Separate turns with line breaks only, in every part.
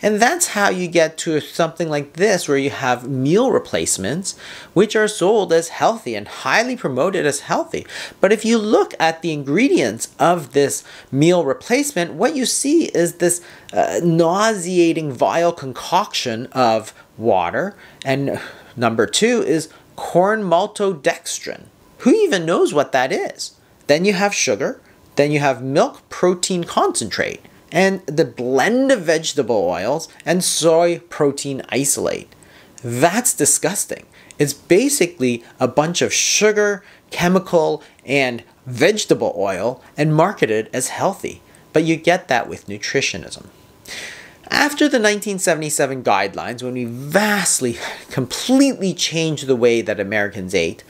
And that's how you get to something like this, where you have meal replacements, which are sold as healthy and highly promoted as healthy. But if you look at the ingredients of this meal replacement, what you see is this uh, nauseating, vile concoction of water. And number two is corn maltodextrin. Who even knows what that is? Then you have sugar. Then you have milk protein concentrate and the blend of vegetable oils and soy protein isolate. That's disgusting. It's basically a bunch of sugar, chemical, and vegetable oil and marketed as healthy. But you get that with nutritionism. After the 1977 guidelines, when we vastly, completely changed the way that Americans ate,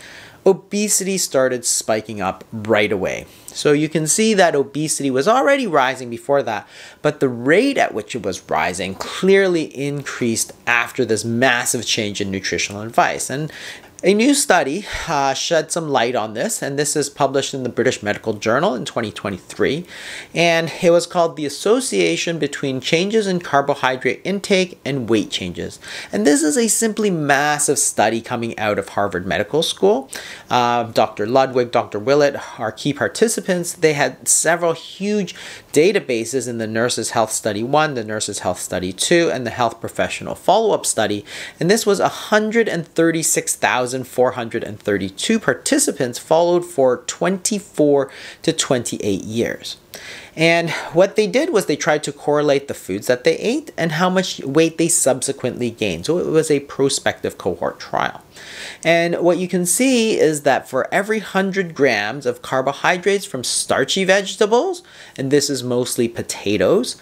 obesity started spiking up right away. So you can see that obesity was already rising before that, but the rate at which it was rising clearly increased after this massive change in nutritional advice. And a new study uh, shed some light on this, and this is published in the British Medical Journal in 2023. And it was called The Association Between Changes in Carbohydrate Intake and Weight Changes. And this is a simply massive study coming out of Harvard Medical School. Uh, Dr. Ludwig, Dr. Willett are key participants. They had several huge databases in the Nurses Health Study 1, the Nurses Health Study 2, and the Health Professional Follow Up Study. And this was 136,000. 1,432 participants followed for 24 to 28 years. And what they did was they tried to correlate the foods that they ate and how much weight they subsequently gained. So it was a prospective cohort trial. And what you can see is that for every 100 grams of carbohydrates from starchy vegetables, and this is mostly potatoes,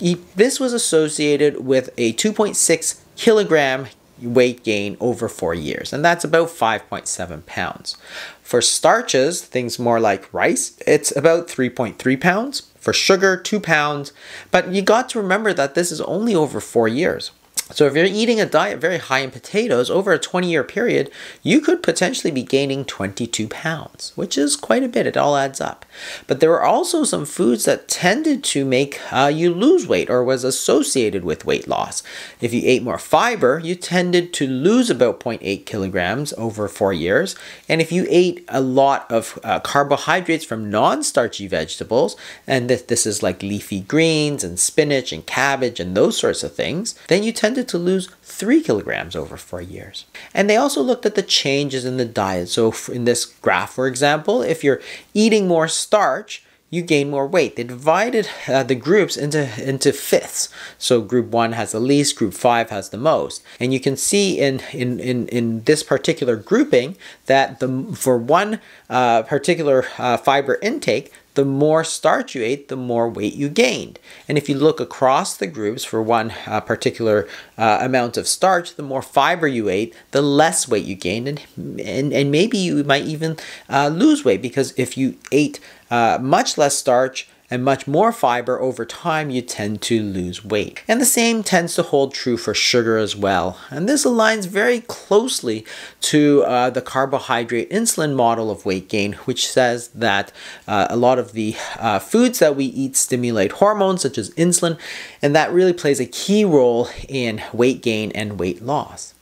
this was associated with a 2.6 kilogram weight gain over four years, and that's about 5.7 pounds. For starches, things more like rice, it's about 3.3 pounds. For sugar, 2 pounds. But you got to remember that this is only over four years. So if you're eating a diet very high in potatoes over a 20 year period, you could potentially be gaining 22 pounds, which is quite a bit. It all adds up. But there were also some foods that tended to make uh, you lose weight or was associated with weight loss. If you ate more fiber, you tended to lose about 0.8 kilograms over four years. And if you ate a lot of uh, carbohydrates from non-starchy vegetables, and this, this is like leafy greens and spinach and cabbage and those sorts of things, then you tend tended to lose 3 kilograms over 4 years. And they also looked at the changes in the diet. So in this graph, for example, if you're eating more starch, you gain more weight. They divided uh, the groups into, into fifths. So group one has the least, group five has the most. And you can see in, in, in, in this particular grouping that the, for one uh, particular uh, fiber intake, the more starch you ate, the more weight you gained. And if you look across the groups for one uh, particular uh, amount of starch, the more fiber you ate, the less weight you gained. And, and, and maybe you might even uh, lose weight because if you ate uh, much less starch, and much more fiber over time, you tend to lose weight. And the same tends to hold true for sugar as well. And this aligns very closely to uh, the carbohydrate insulin model of weight gain, which says that uh, a lot of the uh, foods that we eat stimulate hormones such as insulin, and that really plays a key role in weight gain and weight loss.